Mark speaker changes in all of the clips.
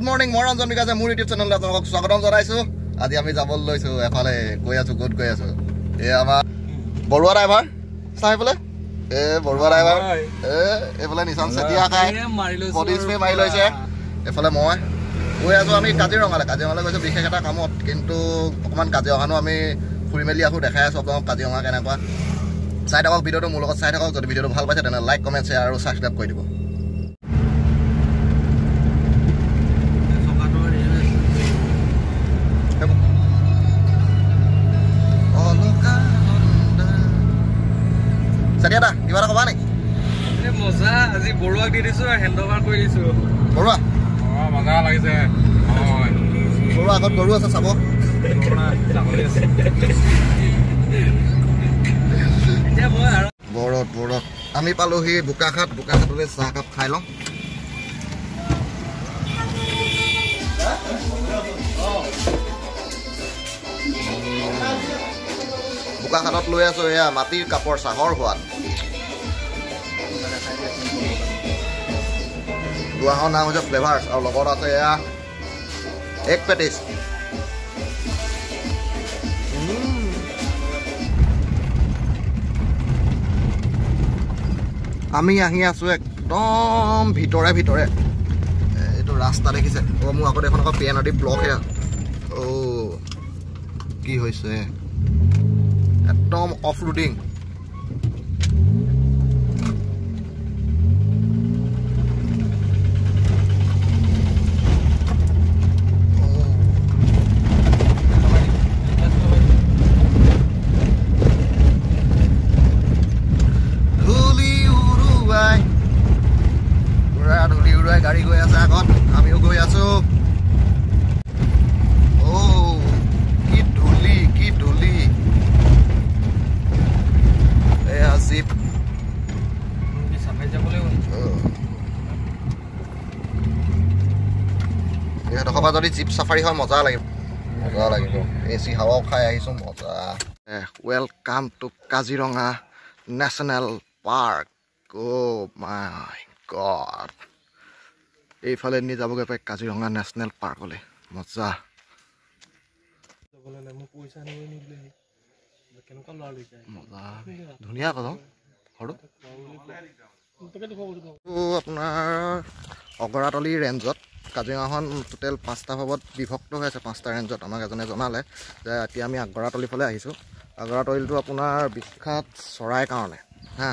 Speaker 1: Good morning মই ৰঞ্জন বিকাশে মোৰ ইউটিউব চেনেললৈ আপোনালোকক স্বাগতম জনাইছোঁ। আজি আমি যাবলৈ লৈছোঁ এফালে গৈ আছোঁ ক'ত গৈ আছোঁ? এই আমাৰ বৰুৱা ড্ৰাইভাৰ। চাই পেলাই এ বৰুৱা ড্ৰাইভাৰ। এ এইফালে নিচান চেতিয়া খাই। বডি স্প্ৰে মাৰি লৈছে। এইফালে মই গৈ আছোঁ আমি কাজিৰঙালৈ। কাজিৰঙালৈ গৈছোঁ বিশেষ এটা কামত কিন্তু অকণমান কাজিৰঙানো আমি ফুৰি মেলি আহোঁ দেখাই আছোঁ আপোনালোক কাজিৰঙা কেনেকুৱা। চাই থাকক ভিডিঅ'টো মোৰ লগত চাই থাকক। যদি ভিডিঅ'টো ভাল পাইছে তেনে লাইক কমেণ্ট শ্বেয়াৰ আৰু ছাবস্ক্ৰাইব কৰি দিব।
Speaker 2: বৰুৱাক দি দিছো আৰু হেণ্ড অভাৰ কৰি দিছো।
Speaker 1: বৰুৱা?
Speaker 2: মজা লাগিছে।
Speaker 1: বৰুৱা আগত গৰু আছে চাব। বৰত বৰত। আমি পালোহি বোকাখাট বোকাখাটলৈ চাহ একাপ খাই লওঁ। বোকাখাটত লৈ আছো এয়া মাটিৰ কাপৰ চাহৰ সোৱাদ। দুৱাহৰ নাম হৈছে ফ্লেভাৰ্ছ আৰু লগত আছে এয়া এক পেটিছ আমি আহি আছো একদম ভিতৰে ভিতৰে এইটো ৰাস্তা দেখিছে অ' মোৰ আগত এখন আকৌ P N R D block সেয়া অ' কি হৈছে একদম অফ ৰোডিং ধূলি উৰুৱাই পুৰা ধূলি উৰুৱাই গাড়ী গৈ আছে আগত আমিও গৈ আছো অ' কি ধূলি কি ধূলি এয়া জীপ
Speaker 2: চাফাই যাবলৈ
Speaker 1: পৰা যদি জীপ চাফাৰী হয় মজা লাগিব। মজা লাগিব। এ চি হাৱাও খাই আহিছোঁ মজা। Welcome to Kaziranga national park oh' my god এইফালে নি যাবগৈ পাই কাজিৰঙা নেশ্যনেল পাৰ্কলৈ মজা। ধুনীয়া কথা আপোনাৰ অগৰাতলী ৰেঞ্জত কাজিৰঙাখন টোটেল পাঁচটা ভাৱত বিভক্ত হৈ আছে পাঁচটা ৰেঞ্জত আমাক এজনে জনালে যে এতিয়া আমি আগৰাতলীৰ ফালে আহিছোঁ। আগৰাতলীটো আপোনাৰ বিখ্যাত চৰাইৰ কাৰণে হা?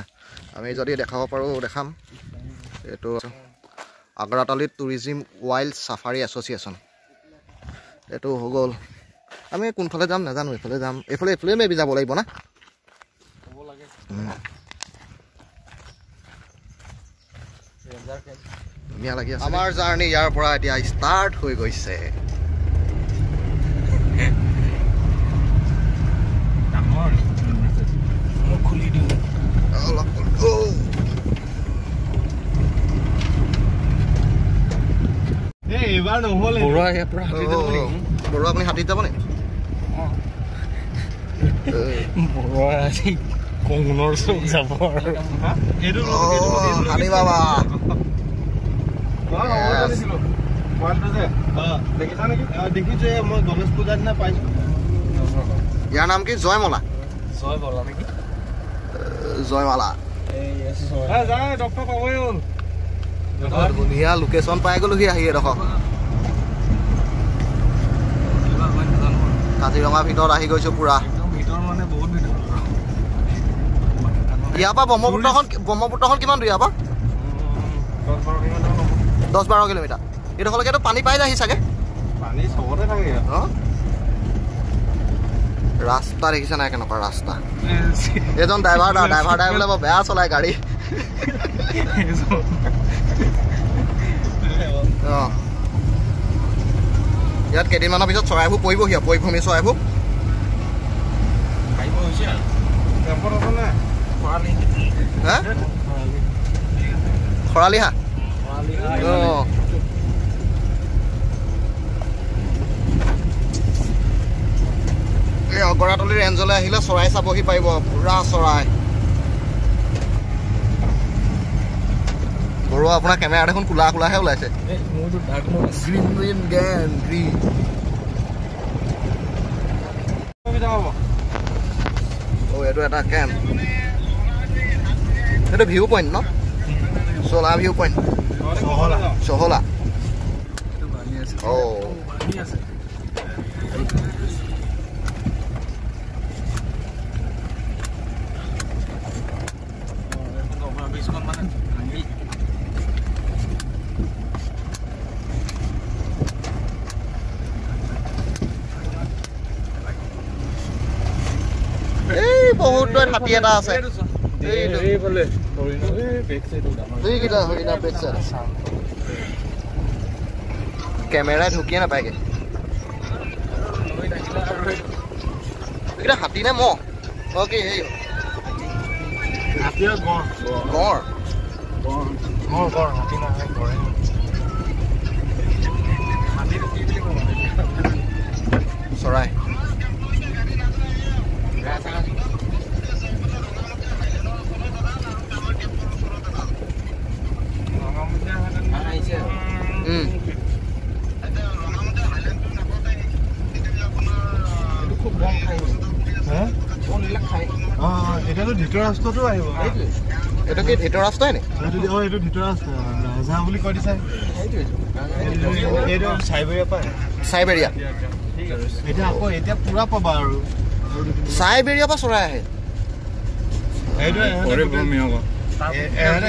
Speaker 1: আমি যদি দেখাব পাৰোঁ দেখাম। এইটো Agoratoli tourism wild safari association এইটো হৈ গ'ল। আমি কোনফালে যাম নাজানো এইফালে যাম। এইফালে এইফালে মেবি যাব লাগিব না? ধুনীয়া লাগি আছে। আমাৰ জাৰ্ণি ইয়াৰ পৰা এতিয়া ষ্টাৰ্ট হৈ গৈছে।
Speaker 2: নহ'লে। বৰুৱা
Speaker 1: বৰুৱা আপুনি হাতীত যাব নেকি?
Speaker 2: বৰুৱা আজি কংগুণৰ চব যাব আৰু।
Speaker 1: হাতী বাবা
Speaker 2: দেখিছো মই গণেশ পূজাৰ দিনা পাইছো
Speaker 1: ইয়াৰ নাম কি? জয়মলা।
Speaker 2: জয় বলা নেকি
Speaker 1: জয়মালা। ধুনীয়া লোকেশ্যন পাই গ'লোহি আহি এডোখৰ। কাজিৰঙাৰ ভিতৰত আহি গৈছোঁ পুৰা।
Speaker 2: ভিতৰ মানে বহুত ভিতৰ।
Speaker 1: ইয়াৰ পৰা ব্ৰহ্মপুত্ৰখন ব্ৰহ্মপুত্ৰখন কিমান দূৰ ইয়াৰ পৰা?
Speaker 2: দহ বাৰ কিলোমিটাৰ।
Speaker 1: এইডোখৰলৈকেতো পানী পাই যায়হি চাগে?
Speaker 2: পানী চবতে থাকে
Speaker 1: অ? ৰাস্তা দেখিছে নাই কেনেকুৱা ৰাস্তা? এইজন ড্ৰাইভাৰ দা ড্ৰাইভাৰ দাই বোলে বৰ বেয়া চলাই গাড়ী। অ। ইয়াত কেইদিনমানৰ পিছত চৰাইবোৰ পৰিবহি আৰু পৰিভ্ৰমী চৰাইবোৰ। হা? খৰালি হাঁহ এই অগৰাতলী ৰেঞ্জলৈ আহিলে চৰাই চাবহি পাৰিব পুৰা চৰাই। আৰু আপোনাৰ কেমেৰা দেখোন কোলা কোলাহে ওলাইছে। গ্ৰীণ গ্ৰীণ গেন গ্ৰীণ অ' এইটো এটা কেম্প এইটো ভিউ পইণ্ট ন? চলা ভিউ পইণ্ট চহলা অ' এই বহুত হাতী এটা আছে।
Speaker 2: বেক
Speaker 1: বেক চাইড কেমেৰাই ঢুকিয়ে নাপায়গে।
Speaker 2: থাকিলে আৰু এই
Speaker 1: এইকেইটা হাতী নে মহ অ কি হেৰি গঁড় চৰাই। উম
Speaker 2: খুব গম খাই বনবিলাক খাই
Speaker 3: এতিয়াতো ধৃতৰাষ্ট্ৰটো আহিব
Speaker 1: এইটো কি ধৃতৰাষ্ট্ৰই নি?
Speaker 3: এইটো অ এইটো ধৃতৰাষ্ট্ৰ ৰজা বুলি কৈ দিছে।
Speaker 2: সেইটোৱে।
Speaker 3: এইটো চাইবেৰিয়া পায়
Speaker 1: চাইবেৰিয়া।
Speaker 2: ঠিক আছে
Speaker 3: এতিয়া আকৌ এতিয়া পুৰা পাবা আৰু।
Speaker 1: চাইবেৰিয়াৰ পৰা চৰাই আহে।
Speaker 3: এইটো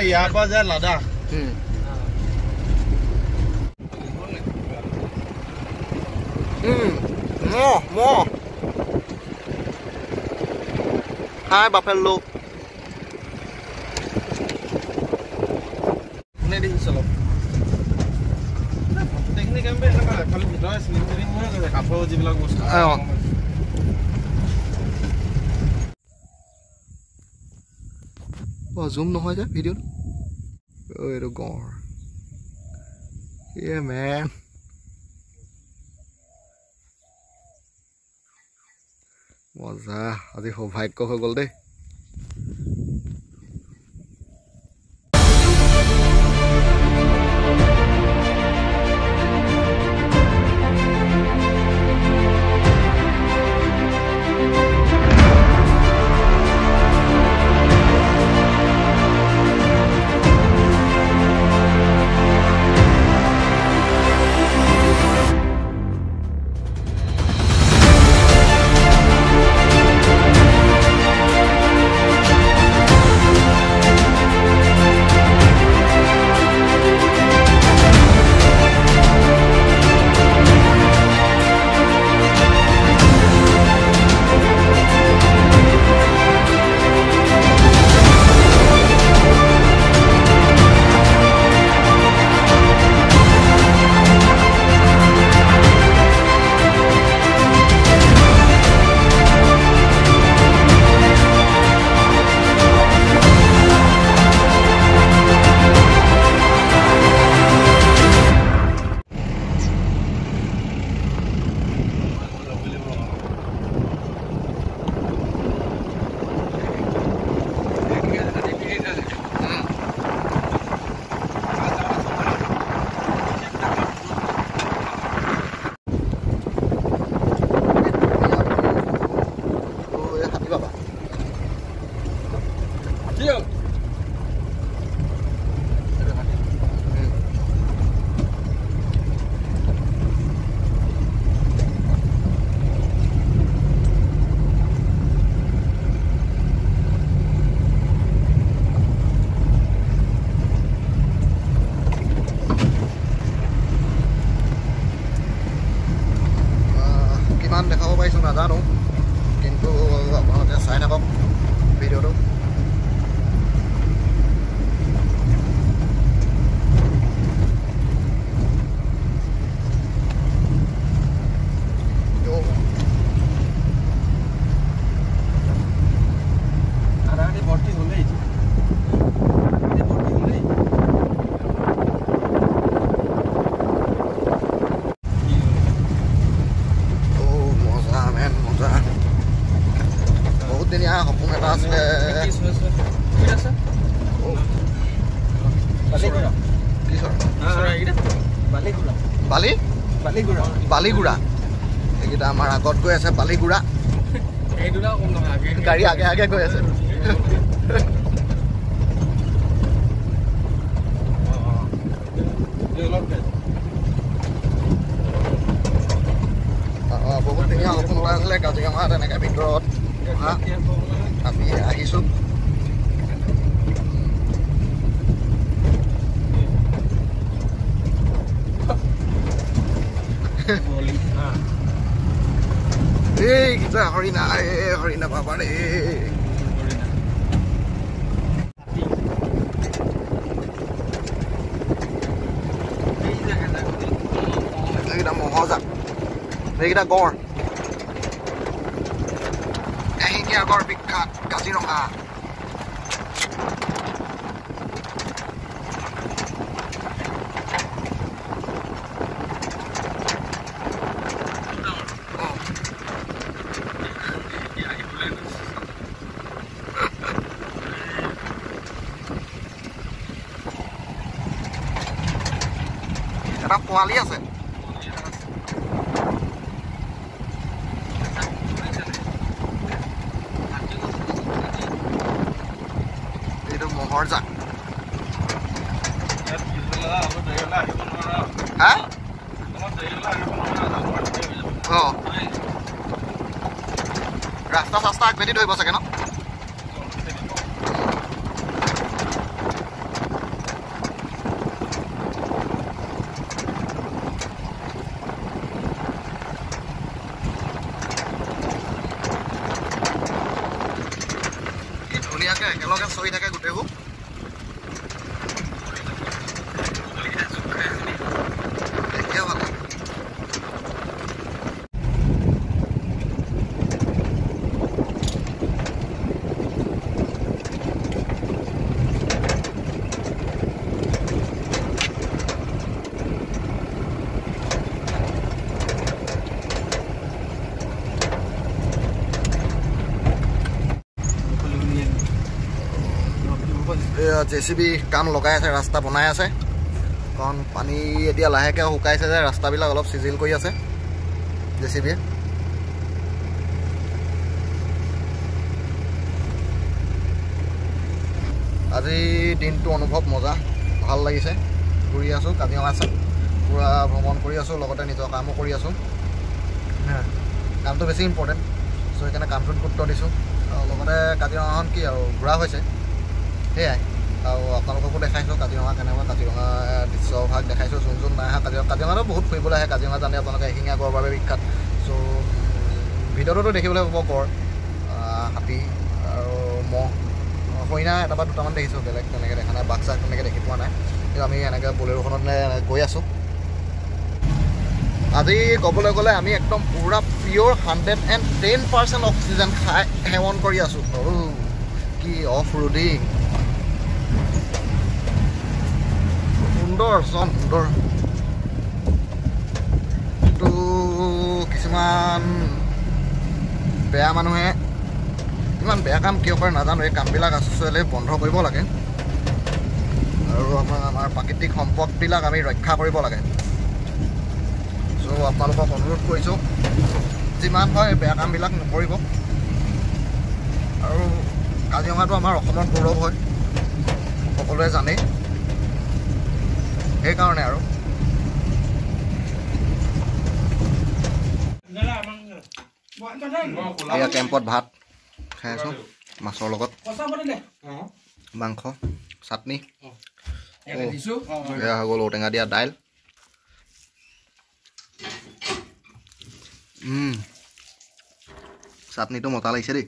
Speaker 3: ইয়াৰ পৰা যায় লাডাখ।
Speaker 1: উম। উম, মহ মহ হাই বাফেলো
Speaker 2: কোনে দেখিছে অলপ
Speaker 3: গোটেইখিনি কাম এনেকুৱা খালি ভিতৰৰ চিলিং টিলিং হৈ কাঠৰ যিবিলাক বস্তু
Speaker 1: অ। অ জুম নহয় যে ভিডিঅ'ত অ এইটো গঁড় ইয়ে মেন মজা আজি সৌভাগ্য হৈ গ'ল দেই।
Speaker 2: বালিগুৰা
Speaker 1: বালিগুৰা এইকেইটা আমাৰ আগত গৈ আছে
Speaker 2: আগে
Speaker 1: গাড়ী আগে আগে গৈ আছে। বহুত ধুনীয়া সপোন ওলাই আছিলে কাজিৰঙাত এনেকৈ ভিতৰত। আমি আহিছোঁ। এইকেইটা এইকেইটা এইকেইটা গড় এশিঙীয়া গড় বিখ্যাত কাজিৰঙা এটা পোৱালি আছে এইটো ম'হৰ অঁ ৰাস্তা চাস্তা আগভেটি ধৰিব চাগে ন কি ধুনীয়াকে একেলগে চৰি থাকে গোটেইবোৰ দেখিয়ে ভাল লাগে। জে চি বি কাম লগাই আছে ৰাস্তা বনাই আছে। কাৰণ পানী এতিয়া লাহেকৈ শুকাইছে যে ৰাস্তাবিলাক অলপ চিজিল কৰি আছে জে চি বিয়ে। আজি দিনটো অনুভৱ মজা ভাল লাগিছে। ঘূৰি আছোঁ কাজিৰঙা পূৰা ভ্ৰমণ কৰি আছোঁ লগতে নিজৰ কামো কৰি আছোঁ। কামটো বেছি ইম্পৰ্টেণ্ট চ' সেইকাৰণে কামটোত গুৰুত্ব দিছোঁ। লগতে কাজিৰঙাখন কি আৰু ঘূৰা হৈছে। সেয়াই। আৰু আপোনালোককো দেখাইছোঁ কাজিৰঙা কেনেকুৱা কাজিৰঙা দৃশ্যভাগ দেখাইছোঁ যোন যোন নাই অহা। কাজিৰঙা কাজিৰঙাতো বহুত ফুৰিবলৈ আহে কাজিৰঙা জানে আপোনালোকে এশিঙীয়া গড়ৰ বাবে বিখ্যাত। চ' ভিতৰতো দেখিবলৈ পাব গড় হাতী আৰু মহ। হৰিণা এটা বা দুটামান দেখিছোঁ বেলেগ তেনেকৈ দেখা নাই চাঘ তেনেকৈ দেখি পোৱা নাই। কিন্তু আমি এনেকৈ বলেৰোখনত গৈ আছোঁ। আজি ক'বলৈ গ'লে আমি একদম পূৰা pure hundred and ten percent oxygen খাই সেৱন কৰি আছোঁ। কি অফ ৰোডিং সুন্দৰ চন সুন্দৰ কিন্তু কিছুমান বেয়া মানুহে ইমান বেয়া কাম কিয় কৰে নাজানো এই কামবিলাক আচলতে বন্ধ কৰিব লাগে। আৰু আমাৰ আমাৰ প্ৰাকৃতিক সম্পদবিলাক আমি ৰক্ষা কৰিব লাগে। চ' আপোনালোকক অনুৰোধ কৰিছোঁ যিমান হয় বেয়া কামবিলাক নকৰিব। আৰু কাজিৰঙাটো আমাৰ অসমৰ গৌৰৱ হয়। সকলোৱে জানেই। সেইকাৰণে আৰু। এয়া কেম্পত ভাত খাই আছোঁ মাছৰ লগত। মাংস চাটনি। এয়া হৈ গ'ল ঔটেঙা দিয়া দাইল। চাটনিটো মতা লাগিছে দেই।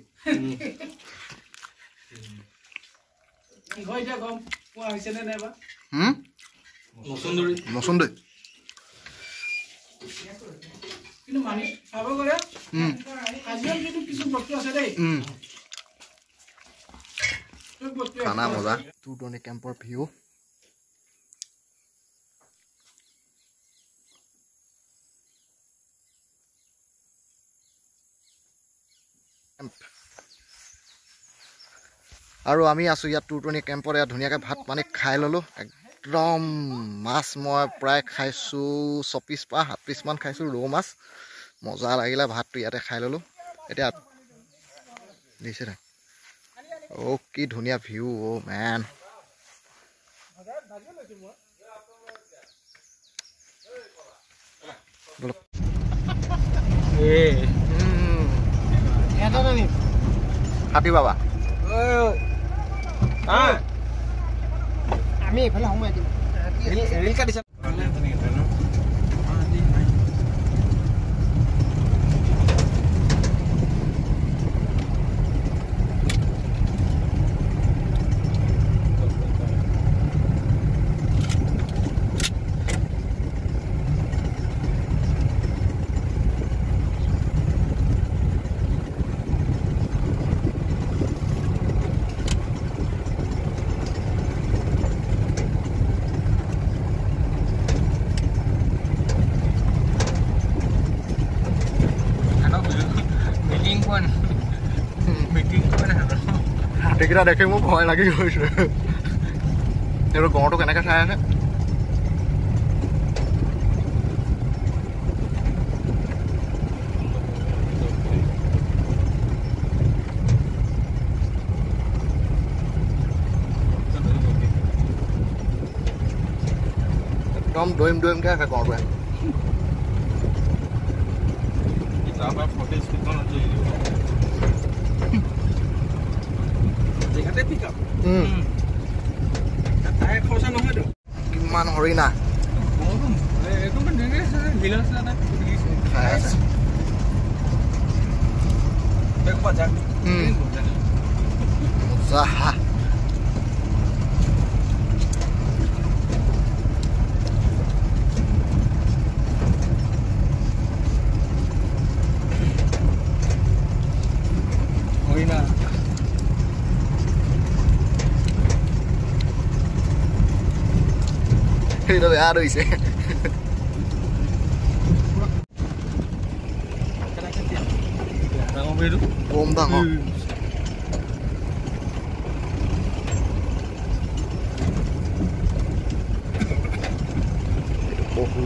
Speaker 1: হুম?
Speaker 2: মচুন্দৰী।
Speaker 1: মচুন্দৈ
Speaker 4: কিন্তু মানি চাব গ'লে কিন্তু কিছু বস্তু আছে দেই।
Speaker 1: খানা মজা। টু টুৱেণ্টি কেম্পৰ ভিউ। আৰু আমি আছোঁ ইয়াত টু টুৱেণ্টি কেম্পত। ইয়াত ধুনীয়াকৈ ভাত পানী খাই ল'লোঁ। একদম মাছ মই প্ৰায় খাইছোঁ ছপিচ বা সাত পিচমান খাইছোঁ ৰৌ মাছ মজা লাগিলে ভাতটো ইয়াতে খাই ল'লোঁ এতিয়া দিছে নাই অ' কি ধুনীয়া ভিউ অ' মেন হাতী বাবা
Speaker 4: আমি এইফালে সোমাই দিম
Speaker 2: ৰিল কাটিছা মিটিং পোৱা নাই মিটিং পোৱা নাই
Speaker 1: হাতীকেইটা দেখি মোৰ ভয় লাগি গৈছে সেইটো গড়টো কেনেকৈ চাই আছে একদম দৈম দৈমকৈ আছে গড়টোৱে
Speaker 3: তাৰপৰা ফটেজ কেইখন আছে
Speaker 2: জেগাতে পিক আপ
Speaker 1: উম,
Speaker 2: তাই খৰচা নহয়তো
Speaker 1: কিমান হৰিণা
Speaker 2: এইটো ধুনীয়াকৈ আছে আছে
Speaker 1: উম। মজা
Speaker 2: হৰিণা
Speaker 1: বেয়া ধৰিছে
Speaker 2: সেইটো
Speaker 1: বম ডাঙৰ বহু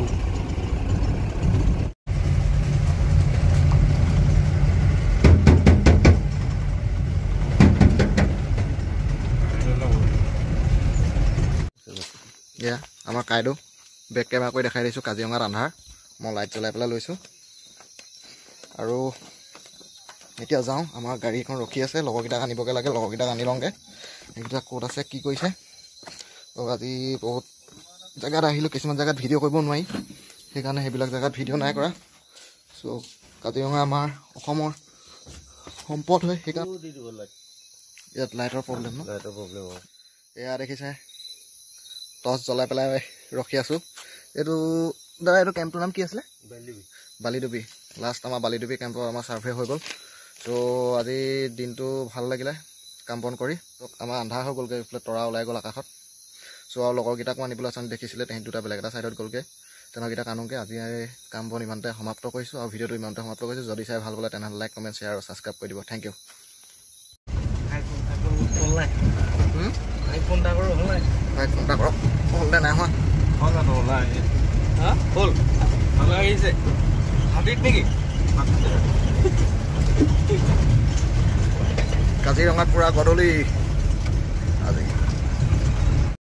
Speaker 1: এয়া আমাৰ কাইদেউ বেক কেমেৰা কৰি দেখাই দিছোঁ কাজিৰঙাত আন্ধাৰ মই লাইট জ্বলাই পেলাই লৈছোঁ। আৰু এতিয়া যাওঁ আমাৰ গাড়ী এখন ৰখি আছে লগৰকেইটাক আনিবগৈ লাগে লগৰকেইটাক আনি লওঁগৈ। সেইকেইটা ক'ত আছে কি কৰিছে? ত' আজি বহুত জেগাত আহিলোঁ কিছুমান জেগাত ভিডিঅ' কৰিব নোৱাৰি। সেইকাৰণে সেইবিলাক জেগাত ভিডিঅ' নাই কৰা। চ' কাজিৰঙা আমাৰ অসমৰ সম্পদ হয় সেইকাৰণে ইয়াত লাইটৰ প্ৰব্লেম ন? এয়া দেখিছে টৰ্চ জ্বলাই পেলাই ৰখি আছোঁ। এইটো দাদা এইটো কেম্পটোৰ নাম কি আছিলে? বালিডুবি। লাষ্ট আমাৰ বালিডুবি কেম্পৰ আমাৰ ছাৰ্ভে হৈ গ'ল। ত' আজি দিনটো ভাল লাগিলে কাম বন কৰি। ত' আমাৰ আন্ধাৰ হৈ গ'লগৈ এইফালে তৰা ওলাই গ'ল আকাশত। চ' আৰু লগৰকেইটাকো আনিবলৈ আচলতে দেখিছিলে তেহেঁত দুটা বেলেগ এটা ছাইডত গ'লগৈ। তেনেকেইটাক আনোগৈ। আজি কাম বন ইমানতে সমাপ্ত কৰিছোঁ আৰু ভিডিঅ'টো ইমানতে সমাপ্ত কৰিছোঁ। যদি চাই ভাল পালে তেনেহ'লে লাইক কমেণ্ট শ্বেয়াৰ আৰু ছাবস্ক্ৰাইব কৰি দিব। থেংক ইউ
Speaker 2: আইফোন এটা কৰোঁ হ'ল নাই
Speaker 1: হয় ফোন এটা কৰক হ'লনে নাই হোৱা
Speaker 3: হয় জানো ওলাই
Speaker 2: হা হ'ল ভাল আহিছে হাতীত নেকি
Speaker 1: কাজিৰঙাত পূৰা গধূলি